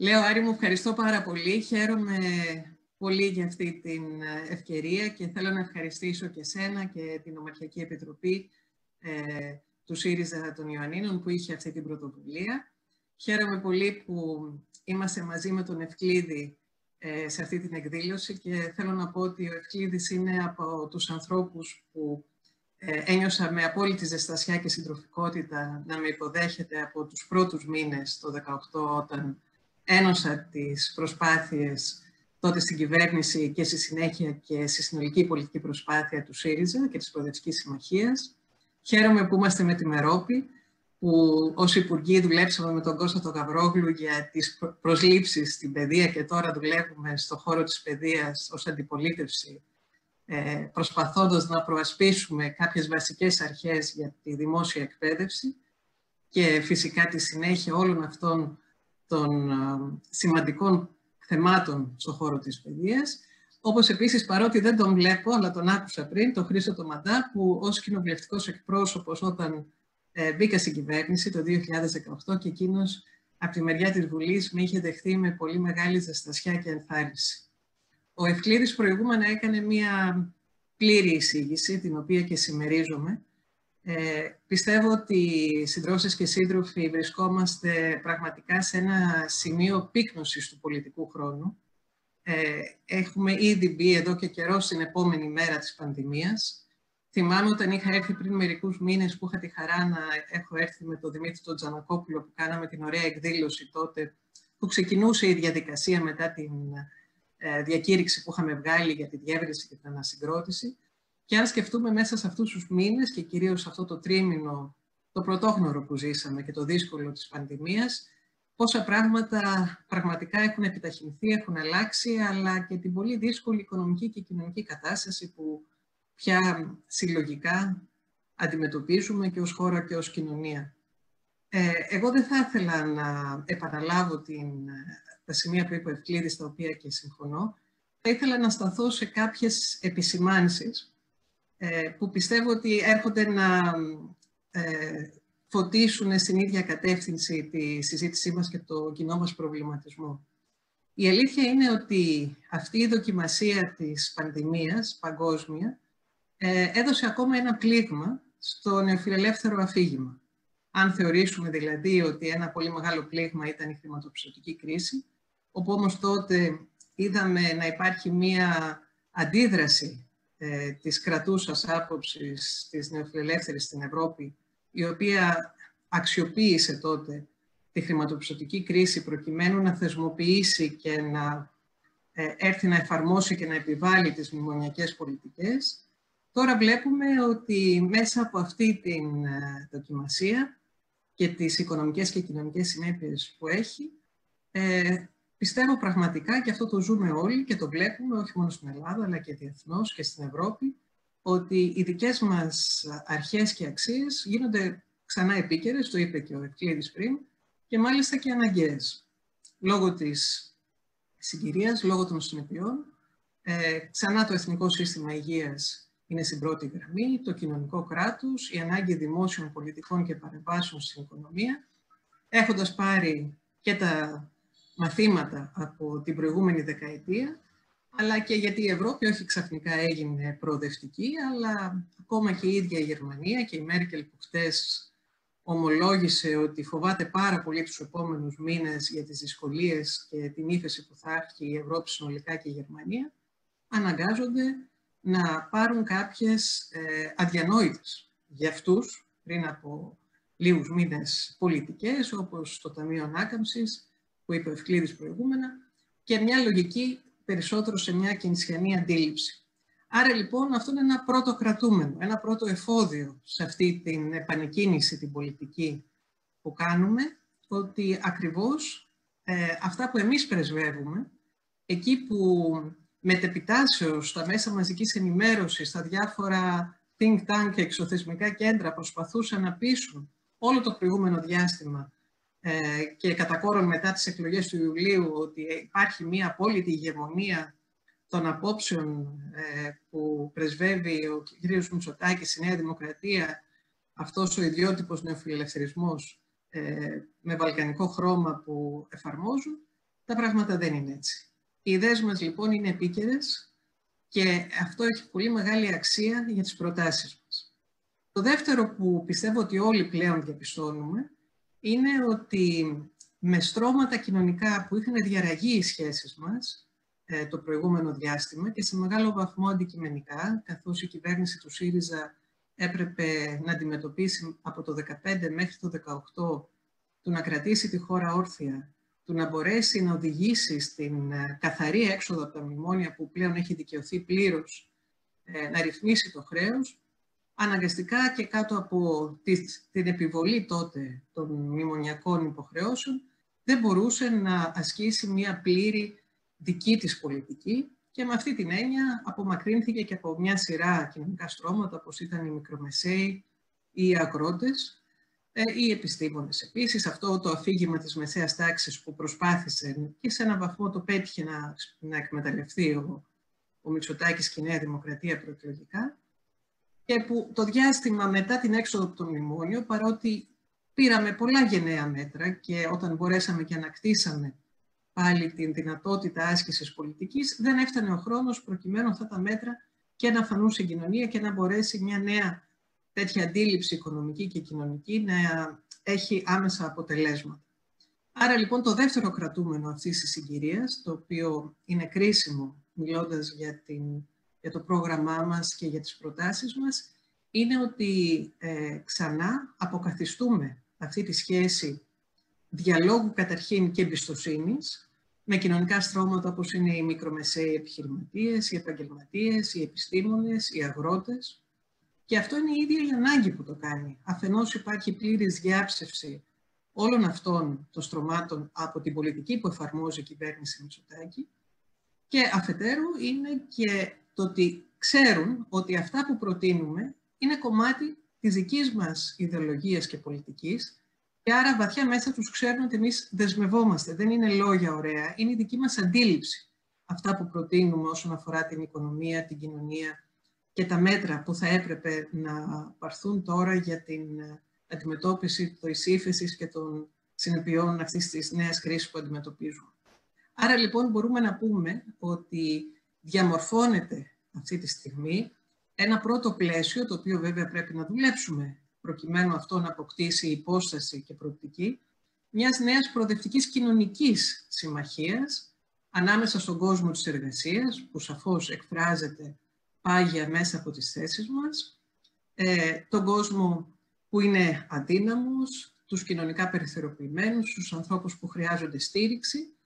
Λέω, Άρη μου, ευχαριστώ πάρα πολύ. Χαίρομαι πολύ για αυτή την ευκαιρία και θέλω να ευχαριστήσω και σένα και την Ομαρχιακή Επιτροπή ε, του ΣΥΡΙΖΑ των Ιωαννίνων που είχε αυτή την πρωτοβουλία. Χαίρομαι πολύ που είμαστε μαζί με τον Ευκλήδη ε, σε αυτή την εκδήλωση και θέλω να πω ότι ο Ευκλήδης είναι από τους ανθρώπους που ε, ένιωσα με απόλυτη ζεστασιά και συντροφικότητα να με υποδέχεται από τους πρώτους μήνες το 2018 όταν ένωσα τις προσπάθειες τότε στην κυβέρνηση και στη συνέχεια και στη συνολική πολιτική προσπάθεια του ΣΥΡΙΖΑ και της Προεδρικής Συμμαχίας. Χαίρομαι που είμαστε με τη Μερόπη, που ως Υπουργοί δουλέψαμε με τον Κώστα τον Γαβρόγλου για τις προσλήψεις στην παιδεία και τώρα δουλεύουμε στο χώρο της παιδείας ως αντιπολίτευση, ε, προσπαθώντας να προασπίσουμε κάποιες βασικές αρχές για τη δημόσια εκπαίδευση και φυσικά τη συνέχεια όλων αυτών των σημαντικών θεμάτων στον χώρο της παιδείας. Όπως επίσης, παρότι δεν τον βλέπω, αλλά τον άκουσα πριν, τον Χρήστο το Μαντά, που ως κοινοβουλευτικός εκπρόσωπος όταν ε, μπήκα στην κυβέρνηση το 2018 και εκείνος από τη μεριά της Βουλής με είχε δεχθεί με πολύ μεγάλη ζεστασιά και ενθάρρυνση. Ο Ευκλήδης προηγούμενα έκανε μία πλήρη εισήγηση, την οποία και συμμερίζομαι, ε, πιστεύω ότι συντρόσεις και σύντροφοι βρισκόμαστε πραγματικά σε ένα σημείο πύκνωσης του πολιτικού χρόνου. Ε, έχουμε ήδη μπει εδώ και καιρό στην επόμενη μέρα της πανδημίας. Θυμάμαι όταν είχα έρθει πριν μερικούς μήνες που είχα τη χαρά να έχω έρθει με τον Δημήτρη τον Τζανακόπουλο που κάναμε την ωραία εκδήλωση τότε που ξεκινούσε η διαδικασία μετά την ε, διακήρυξη που είχαμε βγάλει για τη διεύρυνση και την ανασυγκρότηση. Και αν σκεφτούμε μέσα σε αυτούς τους μήνες και κυρίως αυτό το τρίμηνο, το πρωτόγνωρο που ζήσαμε και το δύσκολο της πανδημίας, πόσα πράγματα πραγματικά έχουν επιταχυνθεί, έχουν αλλάξει, αλλά και την πολύ δύσκολη οικονομική και κοινωνική κατάσταση που πια συλλογικά αντιμετωπίζουμε και ως χώρα και ως κοινωνία. Ε, εγώ δεν θα ήθελα να επαναλάβω την, τα σημεία που είπε ο Ευκλήδης, τα οποία και συμφωνώ. Θα ήθελα να σταθώ σε κάποιες επισημάνσεις ε, που πιστεύω ότι έρχονται να ε, φωτίσουν στην ίδια κατεύθυνση τη συζήτησή μας και το κοινό μας προβληματισμό. Η αλήθεια είναι ότι αυτή η δοκιμασία της πανδημίας παγκόσμια ε, έδωσε ακόμα ένα πλήγμα στο νεοφιλελεύθερο αφήγημα. Αν θεωρήσουμε δηλαδή ότι ένα πολύ μεγάλο πλήγμα ήταν η χρηματοπιστωτική κρίση, όπου όμως τότε είδαμε να υπάρχει μία αντίδραση ε, της κρατούσας άποψης της νεοφιλελεύθερης στην Ευρώπη, η οποία αξιοποίησε τότε τη χρηματοπιστωτική κρίση προκειμένου να θεσμοποιήσει και να ε, έρθει να εφαρμόσει και να επιβάλλει τις μνημονιακές πολιτικές. Τώρα βλέπουμε ότι μέσα από αυτή την ε, δοκιμασία και τις οικονομικές και κοινωνικές συνέπειες που έχει, Πιστεύω πραγματικά, και αυτό το ζούμε όλοι και το βλέπουμε όχι μόνο στην Ελλάδα, αλλά και διεθνώς και στην Ευρώπη, ότι οι δικές μας αρχές και αξίες γίνονται ξανά επίκαιρες, το είπε και ο Ευκλήδης πριν, και μάλιστα και αναγκαίες. Λόγω της συγκυρίας, λόγω των συνεπειών, ε, ξανά το Εθνικό Σύστημα Υγείας είναι στην πρώτη γραμμή, το κοινωνικό κράτος, η ανάγκη δημόσιων πολιτικών και παρεμβάσεων στην οικονομία, έχοντας πάρει και τα μαθήματα από την προηγούμενη δεκαετία, αλλά και γιατί η Ευρώπη όχι ξαφνικά έγινε προοδευτική, αλλά ακόμα και η ίδια η Γερμανία και η Μέρκελ που χτες ομολόγησε ότι φοβάται πάρα πολύ τους επόμενους μήνες για τις δυσκολίες και την ύφεση που θα έχει η Ευρώπη συνολικά και η Γερμανία, αναγκάζονται να πάρουν κάποιες ε, αδιανόητες για αυτούς πριν από λίγους μήνες πολιτικές, όπως το Ταμείο Ανάκαμψης, που είπε ο Ευκλήδης προηγούμενα, και μια λογική περισσότερο σε μια κινησιανή αντίληψη. Άρα λοιπόν αυτό είναι ένα πρώτο κρατούμενο, ένα πρώτο εφόδιο σε αυτή την επανεκκίνηση την πολιτική που κάνουμε, ότι ακριβώς ε, αυτά που εμείς πρεσβεύουμε, εκεί που μετεπιτάσεως στα μέσα μαζικής ενημέρωσης, στα διάφορα think tank και εξωθεσμικά κέντρα προσπαθούσαν να πείσουν όλο το προηγούμενο διάστημα ε, και κατά κόρον μετά τις εκλογές του Ιουλίου ότι υπάρχει μία απόλυτη ηγεμονία των απόψεων ε, που πρεσβεύει ο κ. Μητσοτάκης η Νέα Δημοκρατία, αυτός ο ιδιότυπος νεοφιλελευθερισμός ε, με βαλκανικό χρώμα που εφαρμόζουν, τα πράγματα δεν είναι έτσι. Οι ιδέες μας λοιπόν είναι επίκαιρες και αυτό έχει πολύ μεγάλη αξία για τις προτάσεις μας. Το δεύτερο που πιστεύω ότι όλοι πλέον διαπιστώνουμε είναι ότι με στρώματα κοινωνικά που είχαν διαραγεί οι σχέσεις μας ε, το προηγούμενο διάστημα και σε μεγάλο βαθμό αντικειμενικά, καθώς η κυβέρνηση του ΣΥΡΙΖΑ έπρεπε να αντιμετωπίσει από το 2015 μέχρι το 2018 του να κρατήσει τη χώρα όρθια, του να μπορέσει να οδηγήσει στην ε, καθαρή έξοδο από τα μνημόνια που πλέον έχει δικαιωθεί πλήρως, ε, να ρυθμίσει το χρέος, αναγκαστικά και κάτω από την επιβολή τότε των μνημονιακών υποχρεώσεων, δεν μπορούσε να ασκήσει μια πλήρη δική της πολιτική και με αυτή την έννοια απομακρύνθηκε και από μια σειρά κοινωνικά στρώματα, όπως ήταν οι μικρομεσαίοι ή οι αγρότες ή ε, οι επιστήμονες. Επίσης, αυτό το αφήγημα της μεσαίας τάξης που προσπάθησε και σε έναν βαθμό το πέτυχε να, να εκμεταλλευτεί ο, ο Μητσοτάκης και η Νέα Δημοκρατία προεκλογικά και που το διάστημα μετά την έξοδο από το μνημόνιο, παρότι πήραμε πολλά γενναία μέτρα και όταν μπορέσαμε και ανακτήσαμε πάλι την δυνατότητα άσκησης πολιτικής, δεν έφτανε ο χρόνος προκειμένου αυτά τα μέτρα και να φανούν στην κοινωνία και να μπορέσει μια νέα τέτοια αντίληψη οικονομική και κοινωνική να έχει άμεσα αποτελέσματα. Άρα λοιπόν το δεύτερο κρατούμενο αυτής της συγκυρίας, το οποίο είναι κρίσιμο μιλώντας για, την, για το πρόγραμμά μας και για τις προτάσεις μας, είναι ότι ε, ξανά αποκαθιστούμε αυτή τη σχέση διαλόγου καταρχήν και εμπιστοσύνης με κοινωνικά στρώματα όπως είναι οι μικρομεσαίοι επιχειρηματίες, οι επαγγελματίες, οι επιστήμονες, οι αγρότες. Και αυτό είναι η ίδια η ανάγκη που το κάνει. Αφενός υπάρχει πλήρης διάψευση όλων αυτών των στρωμάτων από την πολιτική που εφαρμόζει η κυβέρνηση Μητσοτάκη και αφετέρου είναι και το ότι ξέρουν ότι αυτά που προτείνουμε είναι κομμάτι της δικής μας ιδεολογίας και πολιτικής και άρα βαθιά μέσα τους ξέρουν ότι εμείς δεσμευόμαστε. Δεν είναι λόγια ωραία, είναι η δική μας αντίληψη. Αυτά που προτείνουμε όσον αφορά την οικονομία, την κοινωνία και τα μέτρα που θα έπρεπε να πάρθουν τώρα για την αντιμετώπιση της ύφεση και των συνεπειών αυτής της νέας κρίσης που αντιμετωπίζουμε. Άρα λοιπόν μπορούμε να πούμε ότι διαμορφώνεται αυτή τη στιγμή ένα πρώτο πλαίσιο, το οποίο βέβαια πρέπει να δουλέψουμε προκειμένου αυτό να αποκτήσει υπόσταση και προοπτική, μιας νέας προοδευτικής κοινωνικής συμμαχίας ανάμεσα στον κόσμο της εργασίας, που σαφώς εκφράζεται πάγια μέσα από τις θέσεις μας, ε, τον κόσμο που είναι αδύναμος, τους κοινωνικά περιθωριοποιημένους, τους ανθρώπους που χρειάζονται στήριξη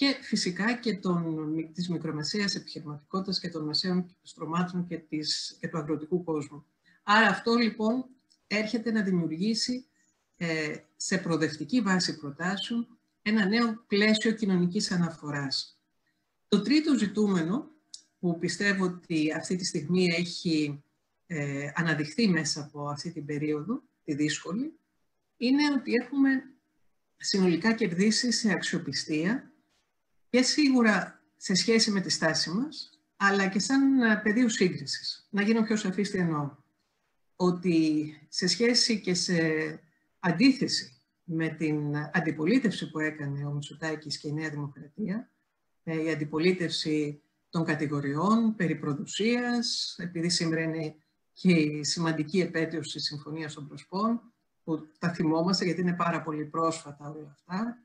και φυσικά και των, της μικρομεσαίας επιχειρηματικότητας και των μεσαίων στρωμάτων και, της, και του αγροτικού κόσμου. Άρα αυτό λοιπόν έρχεται να δημιουργήσει ε, σε προοδευτική βάση προτάσεων ένα νέο πλαίσιο κοινωνικής αναφοράς. Το τρίτο ζητούμενο που πιστεύω ότι αυτή τη στιγμή έχει ε, αναδειχθεί μέσα από αυτή την περίοδο, τη δύσκολη, είναι ότι έχουμε συνολικά κερδίσει σε αξιοπιστία και σίγουρα σε σχέση με τη στάση μας, αλλά και σαν ε, πεδίο σύγκρισης. Να γίνω πιο σαφής τι εννοώ. Ότι σε σχέση και σε αντίθεση με την αντιπολίτευση που έκανε ο Μητσοτάκης και η Νέα Δημοκρατία, ε, η αντιπολίτευση των κατηγοριών περί προδοσίας, επειδή σήμερα είναι και η σημαντική επέτειος της Συμφωνίας των Προσπών, που τα θυμόμαστε γιατί είναι πάρα πολύ πρόσφατα όλα αυτά,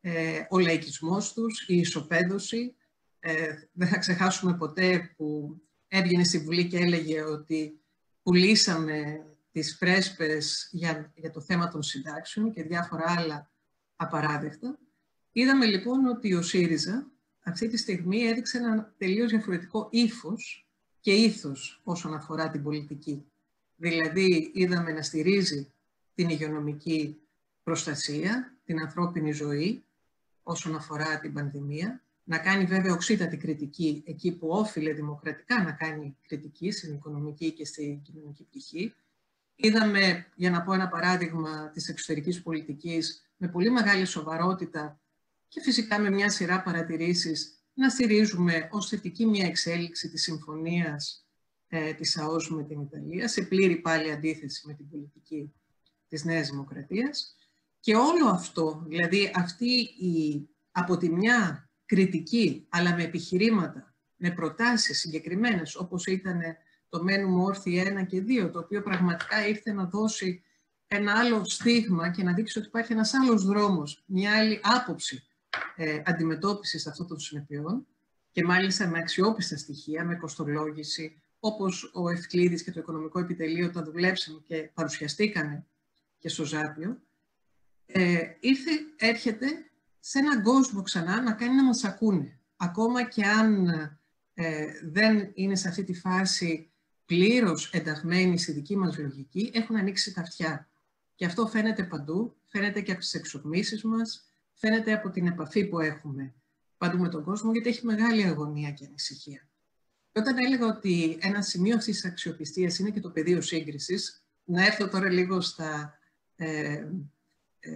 ε, ο λαϊκισμός τους, η ισοπαίδωση. Ε, δεν θα ξεχάσουμε ποτέ που έβγαινε στη Βουλή και έλεγε ότι πουλήσαμε τις πρέσπες για, για το θέμα των συντάξεων και διάφορα άλλα απαράδεκτα. Είδαμε λοιπόν ότι ο ΣΥΡΙΖΑ αυτή τη στιγμή έδειξε ένα τελείως διαφορετικό ύφος και ήθος όσον αφορά την πολιτική. Δηλαδή είδαμε να στηρίζει την υγειονομική προστασία, την ανθρώπινη ζωή, όσον αφορά την πανδημία, να κάνει βέβαια οξύτατη κριτική εκεί που όφιλε δημοκρατικά να κάνει κριτική στην οικονομική και στην κοινωνική πτυχή. Είδαμε, για να πω ένα παράδειγμα της εξωτερικής πολιτικής, με πολύ μεγάλη σοβαρότητα και φυσικά με μια σειρά παρατηρήσεις να στηρίζουμε ως θετική μια εξέλιξη της συμφωνίας ε, της ΑΟΣ με την Ιταλία, σε πλήρη πάλι αντίθεση με την πολιτική της Νέας Δημοκρατίας. Και όλο αυτό, δηλαδή αυτή η από τη μια κριτική, αλλά με επιχειρήματα, με προτάσεις συγκεκριμένες, όπως ήταν το μένουμε όρθιοι 1 και 2, το οποίο πραγματικά ήρθε να δώσει ένα άλλο στίγμα και να δείξει ότι υπάρχει ένας άλλος δρόμος, μια άλλη άποψη ε, αντιμετώπισης αυτών των συνεπειών και μάλιστα με αξιόπιστα στοιχεία, με κοστολόγηση, όπως ο Ευκλήδης και το Οικονομικό Επιτελείο τα δουλέψαν και παρουσιαστήκανε και στο Ζάπιο, ε, ήρθε, έρχεται σε έναν κόσμο ξανά να κάνει να μας ακούνε. Ακόμα και αν ε, δεν είναι σε αυτή τη φάση πλήρως ενταγμένοι στη δική μας λογική, έχουν ανοίξει τα αυτιά. Και αυτό φαίνεται παντού, φαίνεται και από τις εξορμήσεις μας, φαίνεται από την επαφή που έχουμε παντού με τον κόσμο, γιατί έχει μεγάλη αγωνία και ανησυχία. Και όταν έλεγα ότι ένα σημείο αυτής της αξιοπιστίας είναι και το πεδίο σύγκρισης, να έρθω τώρα λίγο στα, ε, ε,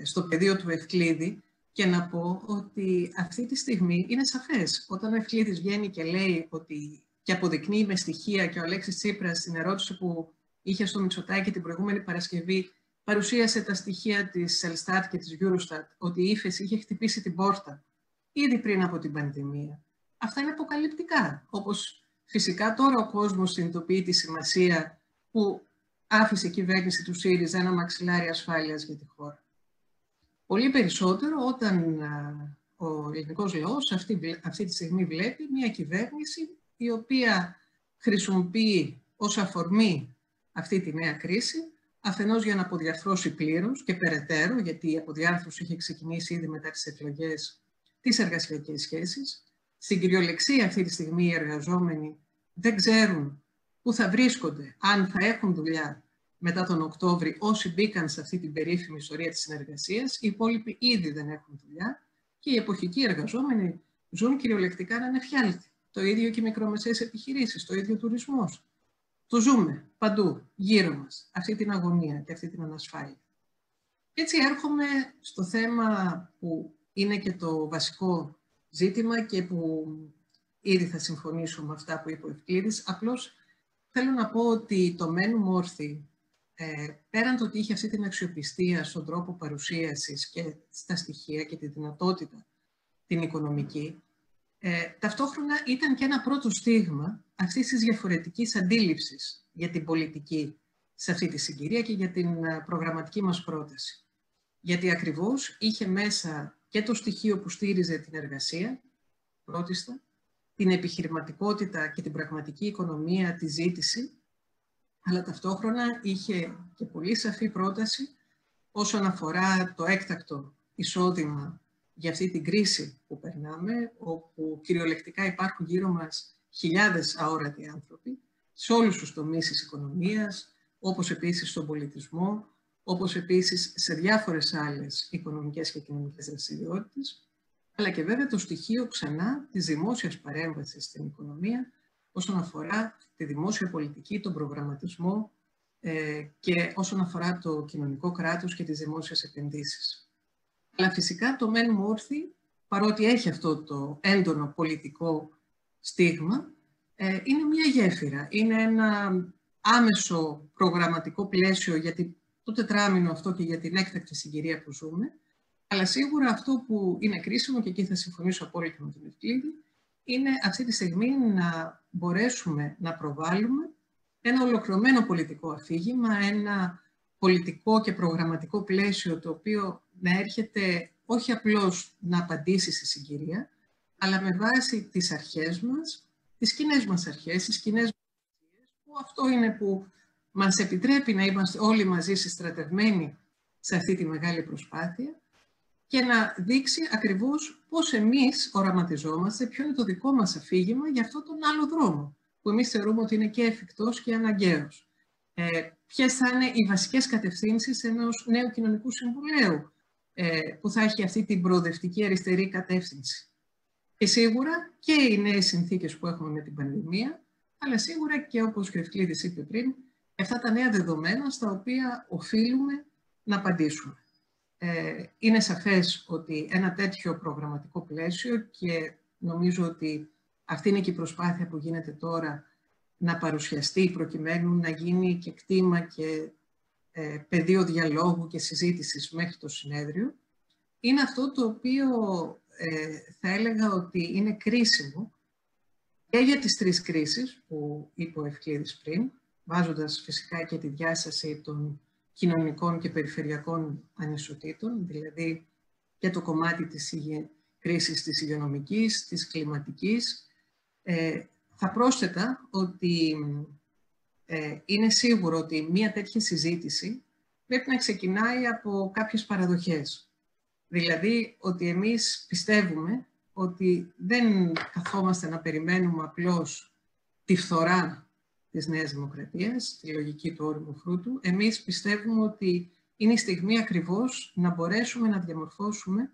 στο πεδίο του Ευκλήδη και να πω ότι αυτή τη στιγμή είναι σαφές. Όταν ο Ευκλήδης βγαίνει και λέει ότι και αποδεικνύει με στοιχεία και ο Αλέξης Τσίπρας στην ερώτηση που είχε στο Μητσοτάκι την προηγούμενη Παρασκευή παρουσίασε τα στοιχεία της Ελστάτ και της Eurostat ότι η ύφεση είχε χτυπήσει την πόρτα ήδη πριν από την πανδημία. Αυτά είναι αποκαλυπτικά, όπως φυσικά τώρα ο κόσμος συνειδητοποιεί τη σημασία που άφησε η κυβέρνηση του ΣΥΡΙΖΑ ένα μαξιλάρι ασφάλειας για τη χώρα. Πολύ περισσότερο όταν ο ελληνικός λαός αυτή, αυτή τη στιγμή βλέπει μια κυβέρνηση η οποία χρησιμοποιεί ως αφορμή αυτή τη νέα κρίση αφενός για να αποδιαρθρώσει πλήρως και περαιτέρω, γιατί η αποδιάρθρωση είχε ξεκινήσει ήδη μετά τις εκλογές τις εργασιακές σχέσεις. Στην κυριολεξία αυτή τη στιγμή οι εργαζόμενοι δεν ξέρουν πού θα βρίσκονται, αν θα έχουν δουλειά μετά τον Οκτώβρη όσοι μπήκαν σε αυτή την περίφημη ιστορία της συνεργασίας, οι υπόλοιποι ήδη δεν έχουν δουλειά και οι εποχικοί εργαζόμενοι ζουν κυριολεκτικά να είναι φιάλτοι. Το ίδιο και οι μικρομεσαίες επιχειρήσεις, το ίδιο τουρισμός. Το ζούμε παντού, γύρω μας, αυτή την αγωνία και αυτή την ανασφάλεια. Έτσι έρχομαι στο θέμα που είναι και το βασικό ζήτημα και που ήδη θα συμφωνήσω με αυτά που είπε ο Ευκλήδης. Απλώς θέλω να πω ότι το μένου όρθι, ε, πέραν το ότι είχε αυτή την αξιοπιστία στον τρόπο παρουσίασης και στα στοιχεία και τη δυνατότητα την οικονομική, ε, ταυτόχρονα ήταν και ένα πρώτο στίγμα αυτής της διαφορετικής αντίληψης για την πολιτική σε αυτή τη συγκυρία και για την ε, προγραμματική μας πρόταση. Γιατί ακριβώς είχε μέσα και το στοιχείο που στήριζε την εργασία, πρώτιστα, την επιχειρηματικότητα και την πραγματική οικονομία, τη ζήτηση, αλλά ταυτόχρονα είχε και πολύ σαφή πρόταση όσον αφορά το έκτακτο εισόδημα για αυτή την κρίση που περνάμε, όπου κυριολεκτικά υπάρχουν γύρω μας χιλιάδες αόρατοι άνθρωποι, σε όλους τους τομείς της οικονομίας, όπως επίσης στον πολιτισμό, όπως επίσης σε διάφορες άλλες οικονομικές και κοινωνικές δραστηριότητες, αλλά και βέβαια το στοιχείο ξανά της δημόσιας παρέμβασης στην οικονομία όσον αφορά τη δημόσια πολιτική, τον προγραμματισμό ε, και όσον αφορά το κοινωνικό κράτος και τις δημόσιες επενδύσεις. Αλλά φυσικά το μεν όρθι, παρότι έχει αυτό το έντονο πολιτικό στίγμα, ε, είναι μια γέφυρα. Είναι ένα άμεσο προγραμματικό πλαίσιο γιατί το τετράμινο αυτό και για την έκτακτη συγκυρία που ζούμε. Αλλά σίγουρα αυτό που είναι κρίσιμο, και εκεί θα συμφωνήσω απόλυτα με τον Ευκλήδη, είναι αυτή τη στιγμή να μπορέσουμε να προβάλλουμε ένα ολοκληρωμένο πολιτικό αφήγημα, ένα πολιτικό και προγραμματικό πλαίσιο το οποίο να έρχεται όχι απλώς να απαντήσει στη συγκυρία, αλλά με βάση τις αρχές μας, τις κοινέ μας αρχές, τις κοινέ μας που αυτό είναι που μας επιτρέπει να είμαστε όλοι μαζί συστρατευμένοι σε αυτή τη μεγάλη προσπάθεια και να δείξει ακριβώς πώς εμείς οραματιζόμαστε, ποιο είναι το δικό μας αφήγημα για αυτόν τον άλλο δρόμο, που εμείς θεωρούμε ότι είναι και εφικτός και αναγκαίος. Ε, Ποιες θα είναι οι βασικές κατευθύνσεις ενός νέου κοινωνικού συμβουλίου, ε, που θα έχει αυτή την προοδευτική αριστερή κατεύθυνση. Και σίγουρα και οι νέες συνθήκες που έχουμε με την πανδημία, αλλά σίγουρα και όπως και ο Ευκλήδης είπε πριν, αυτά τα νέα δεδομένα στα οποία οφείλουμε να απαντήσουμε. Ε, είναι σαφές ότι ένα τέτοιο προγραμματικό πλαίσιο και νομίζω ότι αυτή είναι και η προσπάθεια που γίνεται τώρα να παρουσιαστεί προκειμένου να γίνει και κτήμα και ε, πεδίο διαλόγου και συζήτησης μέχρι το συνέδριο, είναι αυτό το οποίο ε, θα έλεγα ότι είναι κρίσιμο και για τις τρεις κρίσεις που είπε ο Ευκλήδης πριν, βάζοντας φυσικά και τη διάσταση των κοινωνικών και περιφερειακών ανισοτήτων, δηλαδή και το κομμάτι της κρίσης της υγειονομικής, της κλιματικής. Ε, θα πρόσθετα ότι ε, είναι σίγουρο ότι μία τέτοια συζήτηση πρέπει να ξεκινάει από κάποιες παραδοχές. Δηλαδή ότι εμείς πιστεύουμε ότι δεν καθόμαστε να περιμένουμε απλώς τη φθορά της Νέας Δημοκρατίας, τη λογική του όριμου φρούτου. Εμείς πιστεύουμε ότι είναι η στιγμή ακριβώς να μπορέσουμε να διαμορφώσουμε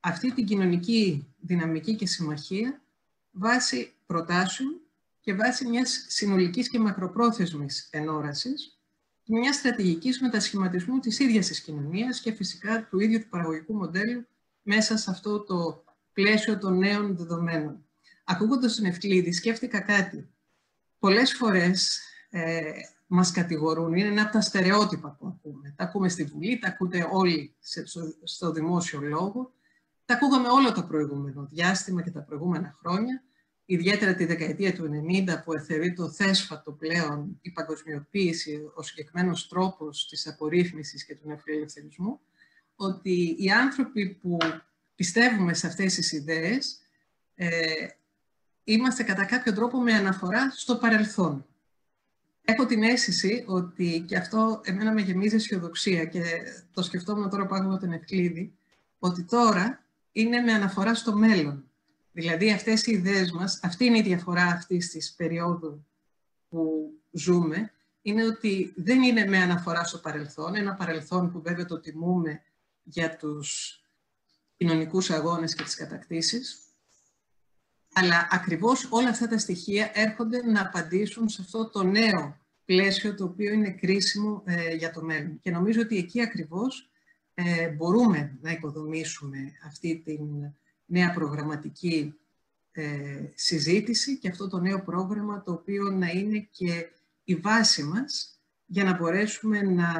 αυτή την κοινωνική δυναμική και συμμαχία βάσει προτάσεων και βάσει μιας συνολικής και μακροπρόθεσμης ενόρασης μιας στρατηγικής μετασχηματισμού της ίδιας της κοινωνίας και φυσικά του ίδιου του παραγωγικού μοντέλου μέσα σε αυτό το πλαίσιο των νέων δεδομένων. Ακούγοντας τον Ευκλήδη, σκέφτηκα κάτι. Πολλές φορές ε, μας κατηγορούν, είναι ένα από τα στερεότυπα που ακούμε. Τα ακούμε στη Βουλή, τα ακούτε όλοι στο δημόσιο λόγο. Τα ακούγαμε όλο το προηγούμενο διάστημα και τα προηγούμενα χρόνια, ιδιαίτερα τη δεκαετία του 90 που εθερεί το θέσφατο πλέον η παγκοσμιοποίηση, ο συγκεκριμένος τρόπος της απορρίθμισης και του νεοφιλελευθερισμού, ότι οι άνθρωποι που πιστεύουμε σε αυτές τις ιδέες ε, είμαστε κατά κάποιο τρόπο με αναφορά στο παρελθόν. Έχω την αίσθηση ότι, και αυτό εμένα με γεμίζει αισιοδοξία και το σκεφτόμουν τώρα που άκουγα τον Ευκλήδη, ότι τώρα είναι με αναφορά στο μέλλον. Δηλαδή αυτές οι ιδέες μας, αυτή είναι η διαφορά αυτής της περίοδου που ζούμε, είναι ότι δεν είναι με αναφορά στο παρελθόν, ένα παρελθόν που βέβαια το τιμούμε για τους κοινωνικούς αγώνες και τις κατακτήσεις, αλλά ακριβώς όλα αυτά τα στοιχεία έρχονται να απαντήσουν σε αυτό το νέο πλαίσιο το οποίο είναι κρίσιμο ε, για το μέλλον. Και νομίζω ότι εκεί ακριβώς ε, μπορούμε να οικοδομήσουμε αυτή την νέα προγραμματική ε, συζήτηση και αυτό το νέο πρόγραμμα το οποίο να είναι και η βάση μας για να μπορέσουμε να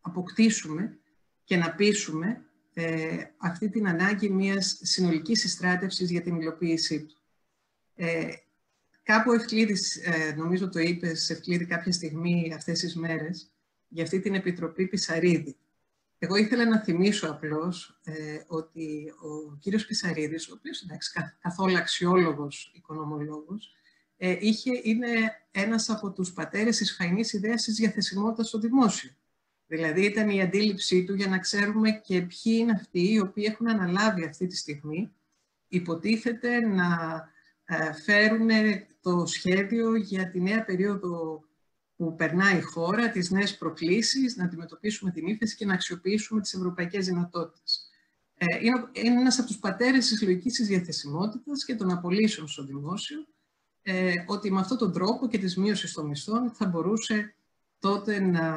αποκτήσουμε και να πείσουμε ε, αυτή την ανάγκη μιας συνολικής συστράτευσης για την υλοποίησή του. Ε, κάπου ο Ευκλήδης, ε, νομίζω το είπες Ευκλήδη κάποια στιγμή αυτές τις μέρες, για αυτή την Επιτροπή Πισαρίδη. Εγώ ήθελα να θυμίσω απλώς ε, ότι ο κύριος Πισαρίδης, ο οποίος είναι καθόλου αξιόλογος οικονομολόγος, ε, είχε, είναι ένας από τους πατέρες της φαϊνής ιδέας της διαθεσιμότητας στο δημόσιο. Δηλαδή ήταν η αντίληψή του για να ξέρουμε και ποιοι είναι αυτοί οι οποίοι έχουν αναλάβει αυτή τη στιγμή, υποτίθεται να ε, φέρουν το σχέδιο για τη νέα περίοδο που περνάει η χώρα, τις νέες προκλήσεις, να αντιμετωπίσουμε την ύφεση και να αξιοποιήσουμε τις ευρωπαϊκές δυνατότητες. Ε, είναι, είναι ένας από τους πατέρες της λογικής της διαθεσιμότητας και των απολύσεων στο δημόσιο, ε, ότι με αυτόν τον τρόπο και της μείωσης των μισθών θα μπορούσε τότε να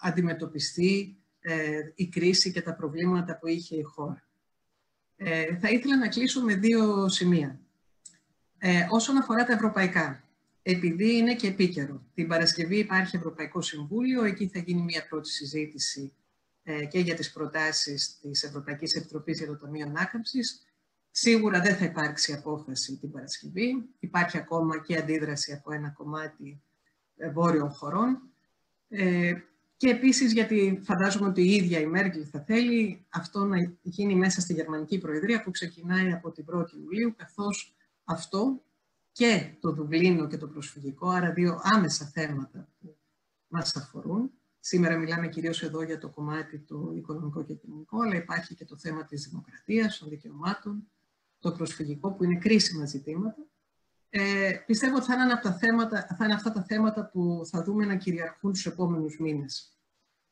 αντιμετωπιστεί ε, η κρίση και τα προβλήματα που είχε η χώρα. Ε, θα ήθελα να κλείσω με δύο σημεία. Ε, όσον αφορά τα ευρωπαϊκά, επειδή είναι και επίκαιρο. Την Παρασκευή υπάρχει Ευρωπαϊκό Συμβούλιο, εκεί θα γίνει μια πρώτη συζήτηση ε, και για τις προτάσεις της Ευρωπαϊκής Επιτροπής για το Ταμείο Ανάκαμψης. Σίγουρα δεν θα υπάρξει απόφαση την Παρασκευή. Υπάρχει ακόμα και αντίδραση από ένα κομμάτι βόρειων χωρών. Ε, και επίσης γιατί φαντάζομαι ότι η ίδια η Μέρκελ θα θέλει αυτό να γίνει μέσα στη Γερμανική Προεδρία που ξεκινάει από την 1η Ιουλίου, καθώς αυτό και το Δουβλίνο και το προσφυγικό, άρα δύο άμεσα θέματα που μας αφορούν. Σήμερα μιλάμε κυρίως εδώ για το κομμάτι του οικονομικό και κοινωνικό, αλλά υπάρχει και το θέμα της δημοκρατίας, των δικαιωμάτων, το προσφυγικό που είναι κρίσιμα ζητήματα ε, πιστεύω ότι θα είναι, από τα θέματα, θα είναι αυτά τα θέματα που θα δούμε να κυριαρχούν στους επόμενους μήνες.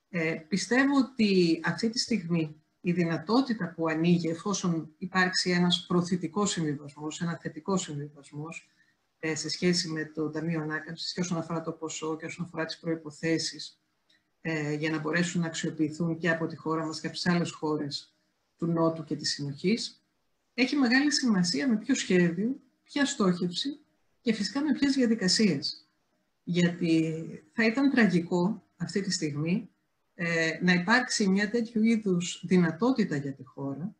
Ε, πιστεύω ότι αυτή τη στιγμή η δυνατότητα που ανοίγει εφόσον υπάρξει ένας προθητικός συμβιβασμός, ένα θετικό συμβιβασμός ε, σε σχέση με το Ταμείο Ανάκαμψης και όσον αφορά το ποσό και όσον αφορά τις προϋποθέσεις ε, για να μπορέσουν να αξιοποιηθούν και από τη χώρα μας και από τις άλλες χώρες του Νότου και της Συνοχής, έχει μεγάλη σημασία με ποιο σχέδιο ποια στόχευση και φυσικά με ποιες διαδικασίες. Γιατί θα ήταν τραγικό αυτή τη στιγμή ε, να υπάρξει μια τέτοιου είδους δυνατότητα για τη χώρα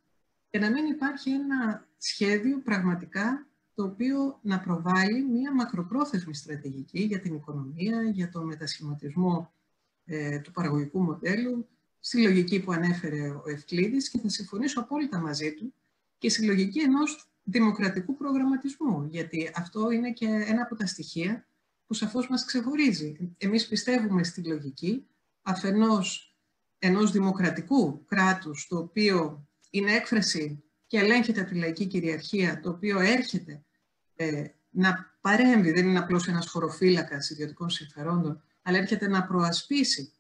και να μην υπάρχει ένα σχέδιο πραγματικά το οποίο να προβάλλει μία μακροπρόθεσμη στρατηγική για την οικονομία, για τον μετασχηματισμό ε, του παραγωγικού μοντέλου, στη λογική που ανέφερε ο Ευκλήδης και θα συμφωνήσω απόλυτα μαζί του και στη λογική ενός δημοκρατικού προγραμματισμού, γιατί αυτό είναι και ένα από τα στοιχεία που σαφώς μας ξεχωρίζει. Εμείς πιστεύουμε στη λογική αφενός ενός δημοκρατικού κράτους, το οποίο είναι έκφραση και ελέγχεται από τη λαϊκή κυριαρχία, το οποίο έρχεται ε, να παρέμβει, δεν είναι απλώς ένας χωροφύλακας ιδιωτικών συμφερόντων, αλλά έρχεται να προασπίσει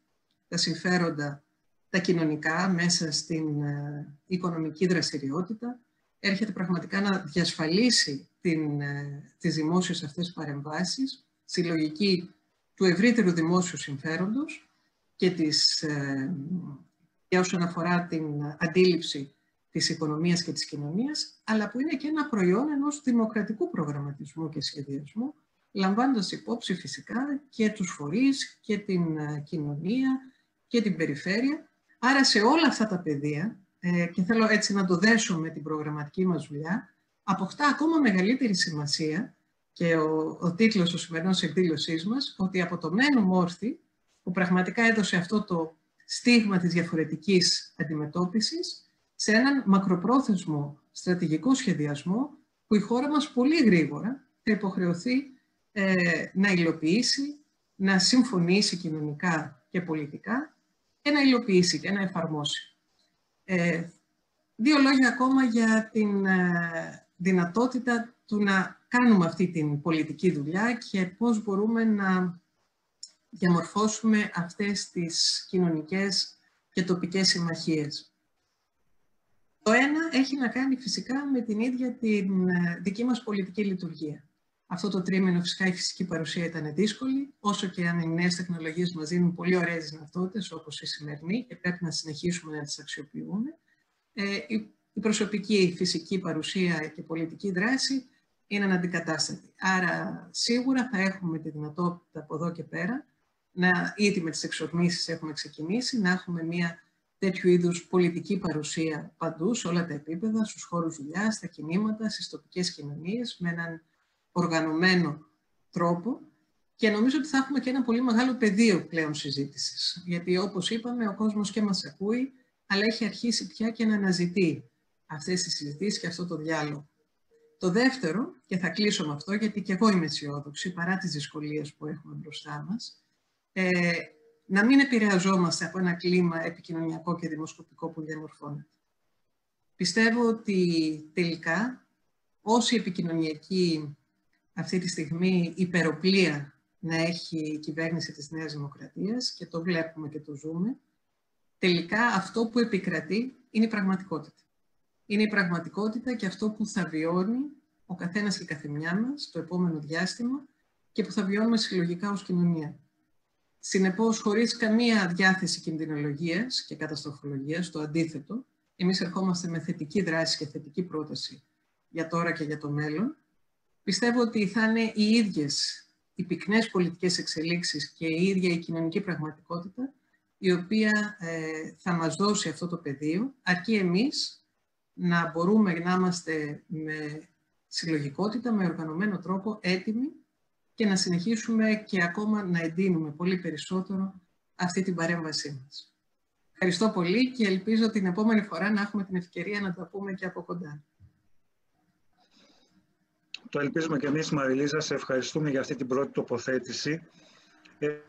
τα συμφέροντα τα κοινωνικά μέσα στην ε, οικονομική δραστηριότητα, έρχεται πραγματικά να διασφαλίσει την, ε, τις δημόσιες αυτές παρεμβάσεις στη λογική του ευρύτερου δημόσιου συμφέροντος και, της, ε, και όσον αφορά την αντίληψη της οικονομίας και της κοινωνίας, αλλά που είναι και ένα προϊόν ενός δημοκρατικού προγραμματισμού και σχεδιασμού, λαμβάνοντας υπόψη φυσικά και τους φορείς και την ε, κοινωνία και την περιφέρεια. Άρα σε όλα αυτά τα πεδία, ε, και θέλω έτσι να το δέσω με την προγραμματική μας δουλειά, αποκτά ακόμα μεγαλύτερη σημασία και ο, ο τίτλος του σημερινής εκδήλωσής μας, ότι από το μένου μόρφη, που πραγματικά έδωσε αυτό το στίγμα της διαφορετικής αντιμετώπισης, σε έναν μακροπρόθεσμο στρατηγικό σχεδιασμό που η χώρα μας πολύ γρήγορα θα υποχρεωθεί ε, να υλοποιήσει, να συμφωνήσει κοινωνικά και πολιτικά και να υλοποιήσει και να εφαρμόσει. Ε, δύο λόγια ακόμα για την ε, δυνατότητα του να κάνουμε αυτή την πολιτική δουλειά και πώς μπορούμε να διαμορφώσουμε αυτές τις κοινωνικές και τοπικές συμμαχίες. Το ένα έχει να κάνει φυσικά με την ίδια την ε, δική μας πολιτική λειτουργία. Αυτό το τρίμηνο φυσικά η φυσική παρουσία ήταν δύσκολη, όσο και αν οι νέες τεχνολογίες μας δίνουν πολύ ωραίες δυνατότητες, όπως η σημερινή, και πρέπει να συνεχίσουμε να τις αξιοποιούμε. Ε, η προσωπική φυσική παρουσία και πολιτική δράση είναι αναντικατάστατη. Άρα σίγουρα θα έχουμε τη δυνατότητα από εδώ και πέρα, να, ήδη με τις εξορμήσεις έχουμε ξεκινήσει, να έχουμε μια τέτοιου είδους πολιτική παρουσία παντού, σε όλα τα επίπεδα, στους χώρους δουλειάς, στα κινήματα, στις τοπικές κοινωνίες, με έναν οργανωμένο τρόπο και νομίζω ότι θα έχουμε και ένα πολύ μεγάλο πεδίο πλέον συζήτησης. Γιατί όπως είπαμε, ο κόσμος και μας ακούει, αλλά έχει αρχίσει πια και να αναζητεί αυτές τις συζητήσεις και αυτό το διάλογο. Το δεύτερο, και θα κλείσω με αυτό, γιατί και εγώ είμαι αισιόδοξη, παρά τις δυσκολίες που έχουμε μπροστά μας, ε, να μην επηρεαζόμαστε από ένα κλίμα επικοινωνιακό και δημοσκοπικό που διαμορφώνεται. Πιστεύω ότι τελικά όση επικοινωνιακή αυτή τη στιγμή υπεροπλία να έχει η κυβέρνηση της Νέας Δημοκρατίας και το βλέπουμε και το ζούμε, τελικά αυτό που επικρατεί είναι η πραγματικότητα. Είναι η πραγματικότητα και αυτό που θα βιώνει ο καθένας και η καθεμιά μας το επόμενο διάστημα και που θα βιώνουμε συλλογικά ως κοινωνία. Συνεπώς, χωρίς καμία διάθεση κινδυνολογίας και καταστροφολογίας, το αντίθετο, εμείς ερχόμαστε με θετική δράση και θετική πρόταση για τώρα και για το μέλλον. Πιστεύω ότι θα είναι οι ίδιες οι πυκνές πολιτικές εξελίξεις και η ίδια η κοινωνική πραγματικότητα η οποία ε, θα μας δώσει αυτό το πεδίο, αρκεί εμείς να μπορούμε να είμαστε με συλλογικότητα, με οργανωμένο τρόπο έτοιμοι και να συνεχίσουμε και ακόμα να εντείνουμε πολύ περισσότερο αυτή την παρέμβασή μας. Ευχαριστώ πολύ και ελπίζω την επόμενη φορά να έχουμε την ευκαιρία να τα πούμε και από κοντά. Το ελπίζουμε και εμείς Μαριλίζα, σε ευχαριστούμε για αυτή την πρώτη τοποθέτηση.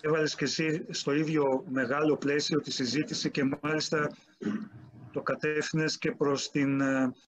Έβαλες και εσύ στο ίδιο μεγάλο πλαίσιο τη συζήτηση και μάλιστα το κατεύθυνες και προς την ε,